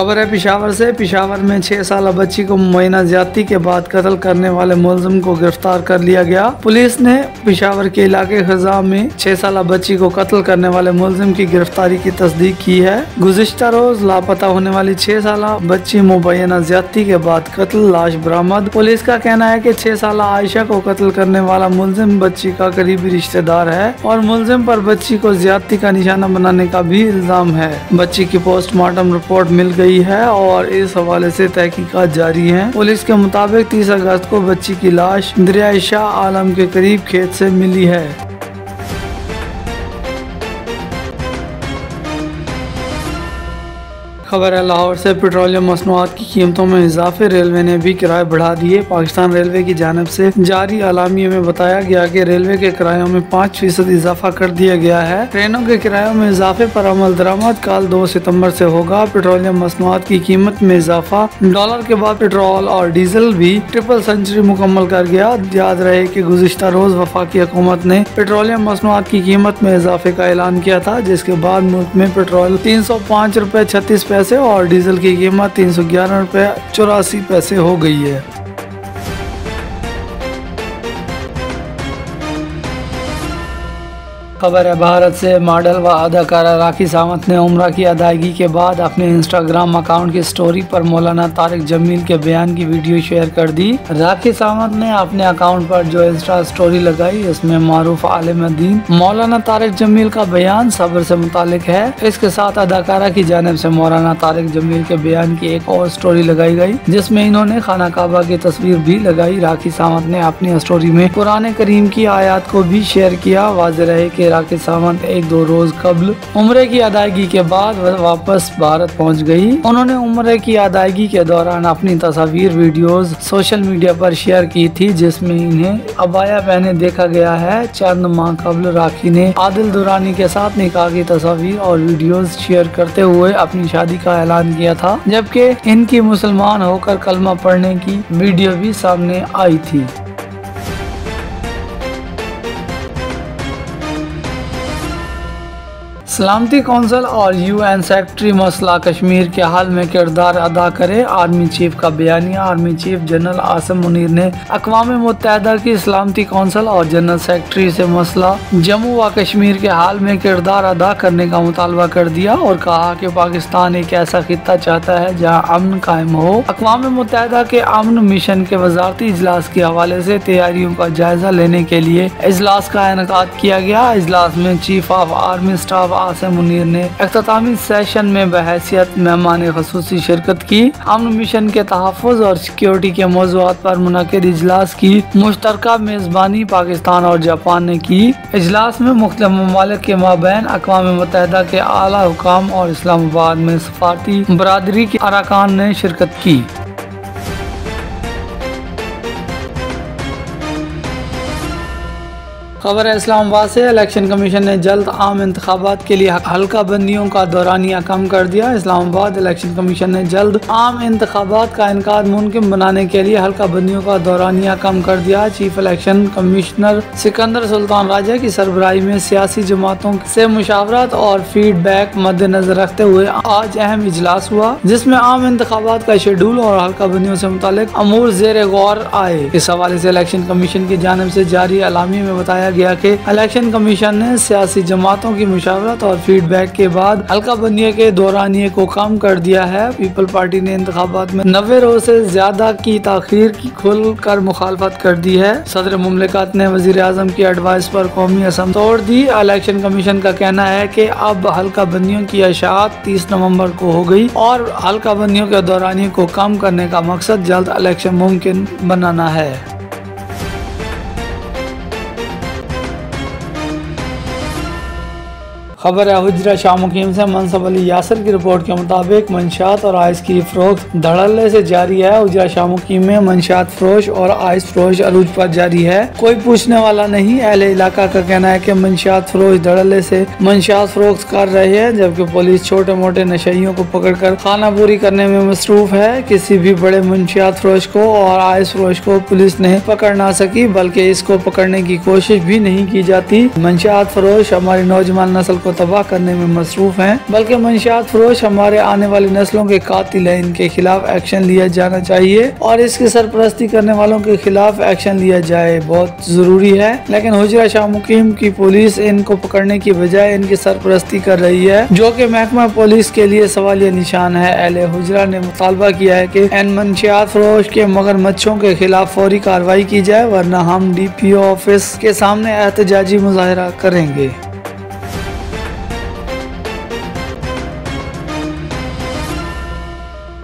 खबर है, पिशावर से। पिशावर में छह साल बच्ची को मुबैना ज्यादती के बाद कत्ल करने वाले मुलजम को गिरफ़्तार कर लिया गया। पुलिस ने पिशावर के इलाके खजा में छह साल बच्ची को कत्ल करने वाले मुलजिम की गिरफ्तारी की तस्दीक की है। गुजशत रोज लापता होने वाली छह साल बच्ची मुबैना ज़्यादा के बाद कत्ल, लाश बरामद। पुलिस का कहना है की छह साल आयशा को कत्ल करने वाला मुलजिम बच्ची का करीबी रिश्तेदार है और मुलजिम पर बच्ची को ज़्यादा का निशाना बनाने का भी इल्ज़ाम है। बच्ची की पोस्टमार्टम रिपोर्ट मिल गई है और इस हवाले से तहकीकात जारी है। पुलिस के मुताबिक तीस अगस्त को बच्ची की लाश दरिया शाह आलम के करीब खेत से मिली है। खबर है, लाहौर से पेट्रोलियम मसनूआत की कीमतों में इजाफे, रेलवे ने भी किराए बढ़ा दिए। पाकिस्तान रेलवे की जानब से जारी आलामी में बताया गया कि रेलवे के किरायों में पाँच फ़ीसद इजाफा कर दिया गया है। ट्रेनों के किरायों में इजाफे पर अमल दरामद, कल दो सितंबर से होगा। पेट्रोलियम मसनूआत की कीमत में इजाफा। डॉलर के बाद पेट्रोल और डीजल भी ट्रिपल सेंचुरी मुकम्मल कर गया। याद रहे की गुजशत रोज वफाकी हुकूमत ने पेट्रोलियम मसनूआत की कीमत में इजाफे का ऐलान किया था, जिसके बाद मुल्क में पेट्रोल तीन सौ पाँच रुपए छत्तीस और डीजल की कीमत तीन सौ ग्यारह रुपये चौरासी पैसे हो गई है। खबर है, भारत से मॉडल व अदाकारा राखी सावंत ने उम्र की अदायगी के बाद अपने इंस्टाग्राम अकाउंट की स्टोरी पर मौलाना तारिक जमील के बयान की वीडियो शेयर कर दी। राखी सावंत ने अपने अकाउंट पर जो इंस्टा स्टोरी लगाई, इसमें मारूफ आलिम दीन। मौलाना तारिक जमील का बयान सब्र से मुतालिक है। इसके साथ अदाकारा की जानब से मौलाना तारिक जमील के बयान की एक और स्टोरी लगाई गई, जिसमें इन्होंने खाना काबा की तस्वीर भी लगाई। राखी सावंत ने अपनी स्टोरी में कुरान करीम की आयात को भी शेयर किया। वाज रहे की राखी सावंत एक दो रोज कबल उम्र की अदायगी के बाद वापस भारत पहुँच गई। उन्होंने उम्र की अदायगी के दौरान अपनी तस्वीर, वीडियोस सोशल मीडिया पर शेयर की थी, जिसमें इन्हें अबाया पहने देखा गया है। चंद माह कबल राखी ने आदिल दुरानी के साथ निकाह की तस्वीर और वीडियोस शेयर करते हुए अपनी शादी का ऐलान किया था, जबकि इनकी मुसलमान होकर कलमा पढ़ने की वीडियो भी सामने आई थी। सलामती कौंसिल और यूएन सेक्रेटरी मसला कश्मीर के हाल में किरदार अदा करे। आर्मी चीफ का बयानिया army chief general Asim Munir ने अकवा मुतहदा की सलामती कौंसिल और जनरल सेक्रेटरी से मसला। जम्मू व कश्मीर के हाल में किरदार अदा करने का मुतालबा कर दिया और कहा कि पाकिस्तान एक ऐसा खत्ता चाहता है जहाँ अमन कायम हो। अकवा मुतहदा के अमन मिशन के वजारती इजलास के हवाले से तैयारियों का जायजा लेने के लिए इजलास का इनका किया गया। इजलास में chief of army staff Asim Munir ने अख्तामी सेशन में बहसीत मेहमान खसूसी शिरकत की। अमन मिशन के तहफ़ और सिक्योरिटी के मौजूद पर मुनद इजलास की मुश्तर मेज़बानी पाकिस्तान और जापान ने की। इजलास में मुख्त ममालिक के माबेन अकवा मुतहदा के आला हुकाम और इस्लामाबाद में सफारती बरदरी के अरकान ने शिरकत की। खबर है इस्लामाबाद से इलेक्शन कमीशन ने जल्द आम इंतबात के लिए हल्का बंदियों का दौरानिया कम कर दिया। इस्लामाबाद इलेक्शन कमीशन ने जल्द आम इंतबात का इनका मुमकिन बनाने के लिए हल्का बंदियों का दौरानिया कम कर दिया। Chief election commissioner Sikandar Sultan Raja की सरबराही में सियासी जमातों से मुशावरत और फीडबैक मद्देनजर रखते हुए आज अहम इजलास हुआ, जिसमें आम इंतबात का शेड्यूल और हल्का बंदियों से मुतालिक अमूर जेर गौर आए। इस हवाले से इलेक्शन कमीशन की जानब से जारी अलामी में बताया गया कि इलेक्शन कमीशन ने सियासी जमातों की मुशावरत और फीडबैक के बाद हल्का बंदियों के दौरानिए को कम कर दिया है। पीपल पार्टी ने इंतबात में नब्बे रोज से ज़्यादा की तखीर की खुल कर मुखालफत कर दी है। सदर ममलिकत ने वज़ीर अजम की एडवाइस पर कौमी असम तोड़ दी। इलेक्शन कमीशन का कहना है की अब हल्का बंदियों की अशात तीस नवंबर को हो गई और हल्का बंदियों के दौरानिए को कम करने का मकसद जल्द इलेक्शन मुमकिन बनाना है। खबर है, हजरा शाह मुकीम से मनसब अली यासर की रिपोर्ट के मुताबिक मंशात और आइस की फरोख्त धड़ल्ले से जारी है। हुजरा शाह मुकीम में मंशात फरोश और आइस फरोश अरूज पर जारी है। कोई पूछने वाला नहीं, अहले इलाका का कहना है की मंशात फरोश धड़ल्ले से मंशात फरोख्त कर रहे हैं, जबकि पुलिस छोटे मोटे नशियों को पकड़ कर खाना पूरी करने में मसरूफ है। किसी भी बड़े मंशियात फरोश को और आइस फरोश को पुलिस ने पकड़ ना सकी, बल्कि इसको पकड़ने की कोशिश भी नहीं की जाती। मंशियात फरोश हमारी नौजवान नस्ल को को तबाह करने में मसरूफ हैं, बल्कि मंशियात फरोश हमारे आने वाली नस्लों के कातिल हैं। इनके खिलाफ एक्शन लिया जाना चाहिए और इसकी सरपरस्ती करने वालों के खिलाफ एक्शन लिया जाए बहुत ज़रूरी है। लेकिन हुजरा शाह मुकीम की पुलिस इनको पकड़ने की बजाय इनकी सरपरस्ती कर रही है, जो की महकमा पुलिस के लिए सवाल सवालिया निशान है। अहले हुजरा ने मुतालबा किया है की इन मंशियात फरोश के मगर मच्छों के खिलाफ फौरी कार्रवाई की जाए, वरना हम डी पी ओ ऑफ़िस के सामने एहतजाजी मुजाहरा करेंगे।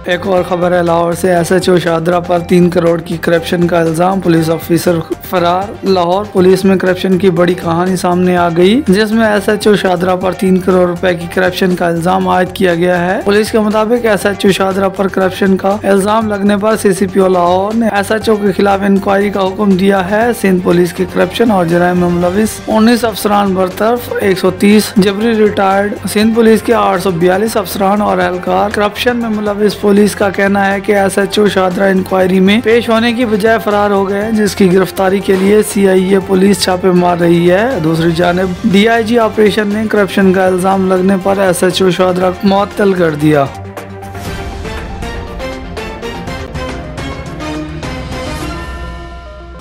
एक और खबर है, लाहौर से एस एच ओ शादरा पर तीन करोड़ की करप्शन का इल्ज़ाम। पुलिस ऑफिसर फरार। लाहौर पुलिस में करप्शन की बड़ी कहानी सामने आ गई, जिसमें एस एच ओ शादरा पर तीन करोड़ रुपए की करप्शन का इल्ज़ाम आयद किया गया है। पुलिस के मुताबिक एस एच ओ शादरा पर करप्शन का इल्ज़ाम लगने पर सी सी पी ओ लाहौर ने एस एच ओ के खिलाफ इंक्वायरी का हुक्म दिया है। सिंध पुलिस के करप्शन और जराये में मुलविस उन्नीस अफसरान बरतरफ, एक सौ तीस जबरी रिटायर्ड सिंध पुलिस के आठ सौ बयालीस अफसरान और एहलकार करप्शन में मुलविस पुलिस का कहना है कि S H O Shahdara inquiry में पेश होने की बजाय फरार हो गए जिसकी गिरफ्तारी के लिए सी आई ए पुलिस छापे मार रही है। दूसरी जानब डी आई जी ऑपरेशन ने करप्शन का इल्ज़ाम लगने पर ओ शादरा मुअत्तल कर दिया।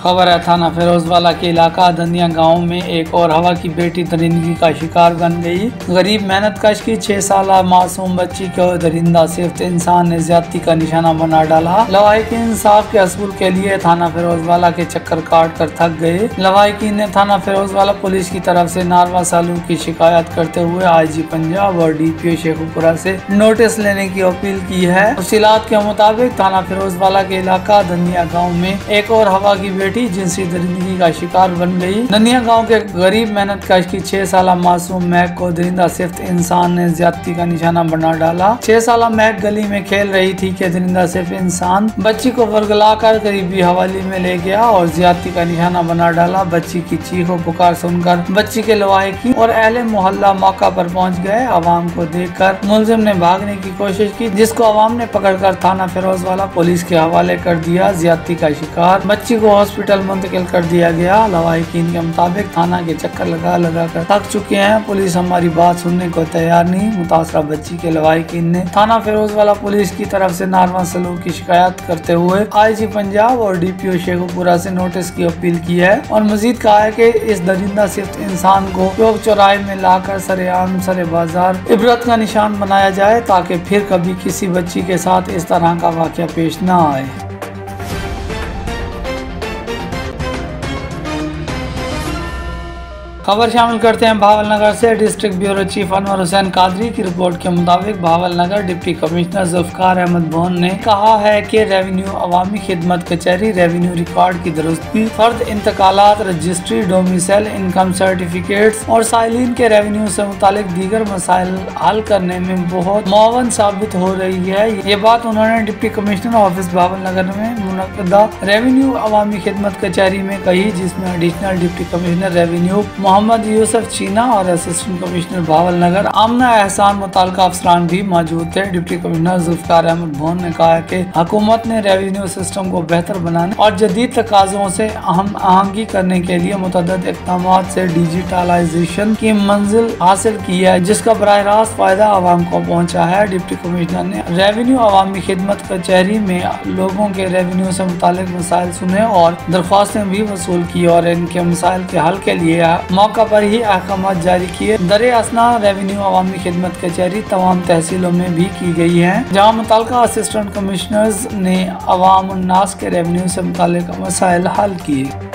खबर है, थाना फिरोजवाला के इलाका धनिया गाँव में एक और हवा की बेटी दरिंदगी का शिकार बन गई। गरीब मेहनत कश की छह साल मासूम बच्ची को दरिंदा सिर्फ़ इंसान ने ज़्यादा का निशाना बना डाला। लवाई लवाहिकी इंसाफ के असूल के लिए थाना फिरोजवाला के चक्कर काट कर थक गए। लवाहिकी ने थाना फिरोजवाला पुलिस की तरफ़ से नारवा सालू की शिकायत करते हुए आई जी पंजाब और डी पी ओ शेखुपुरा से नोटिस लेने की अपील की है। तफसीत के मुताबिक थाना फिरोजवाला के इलाका धनिया गाँव में एक और हवा की बेटी बेटी जिनसी दरिंदगी का शिकार बन गई। ननिया गाँव के गरीब मेहनत का की छह साल मासूम मैक को दरिंदा सिर्फ़ इंसान ने ज्यादती का निशाना बना डाला। छह साल मैक गली में खेल रही थी कि दरिंदा सिर्फ़ इंसान बच्ची को वर्गला कर करीबी हवाली में ले गया और ज्यादती का निशाना बना डाला। बच्ची की चीखों पुकार सुनकर बच्ची के की और अहले मोहल्ला मौका पर पहुँच गए। आवाम को देखकर मुलजिम ने भागने की कोशिश की, जिसको आवाम ने पकड़कर थाना फिरोज वाला पुलिस के हवाले कर दिया। ज्यादती का शिकार बच्ची को हॉस्पिटल हॉस्पिटल मुंतकिल कर दिया गया। लवाहिकीन के मुताबिक थाना के चक्कर लगा लगा कर थक चुके हैं। पुलिस हमारी बात सुनने को तैयार नहीं। मुतासरा बच्ची के लवाहिकीन ने थाना फिरोज वाला पुलिस की तरफ़ से नारमा सलूक की शिकायत करते हुए आईजी पंजाब और डी पी ओ शेखुपुरा से नोटिस की अपील की है और मजीद कहा है की इस दरिंदा सिर्फ़ इंसान को चौक चौराहे में लाकर सरेआम सरे बाज़ार इबरत का निशान बनाया जाए ताकि फिर कभी किसी बच्ची के साथ इस तरह का वाक्य पेश न आए। खबर शामिल करते हैं भावल नगर से। District bureau chief Anwar Hussain Qadri की रिपोर्ट के मुताबिक Bahawalnagar deputy commissioner Zulfiqar Ahmed Bhoon ने कहा है कि रेवेन्यू अवामी खिदमत कचहरी रेवेन्यू रिकॉर्ड की दुरुस्ती, फर्द इंतकाल रजिस्ट्री डोमिसल इनकम सर्टिफिकेट और साइलिन के रेवेन्यू से मुतालिक दीगर मसाइल हल करने में बहुत मुआवन साबित हो रही है। ये बात उन्होंने deputy commissioner office Bahawalnagar में मुनदा रेवेन्यू अवामी खिदमत कचहरी में कही, जिसमें additional deputy commissioner revenue Mohammad Yusuf Cheena और असिस्टेंट कमिश्नर भावल नगर आमना एहसान मुतल अफसरान भी मौजूद थे। डिप्टी कमिश्नर जुल्फकार अहमद भोन ने कहा कि हुकूमत ने रेवेन्यू सिस्टम को बेहतर बनाने और जदीद तकाजों से अहम आहंगी करने के लिए मुतद इकदाम से डिजिटलाइजेशन की मंजिल हासिल की है, जिसका बरह रास्त फ़ायदा आवाम को पहुँचा है। डिप्टी कमिश्नर ने रेवेन्यू अवामी खिदमत कचहरी में लोगों के रेवेन्यू से मुतल मसाइल सुने और दरख्वास्तें भी वसूल की और इनके मसाइल के हल के लिए मौका पर ही अहकाम जारी किए। दर असना रेवेन्यू अवामी खिदमत कचहरी तमाम तहसीलों में भी की गई है। जहाँ मुतल असिस्टेंट कमिश्नर ने अवाम उन्नास के रेवेन्यू से मुतल मसाइल हल किए।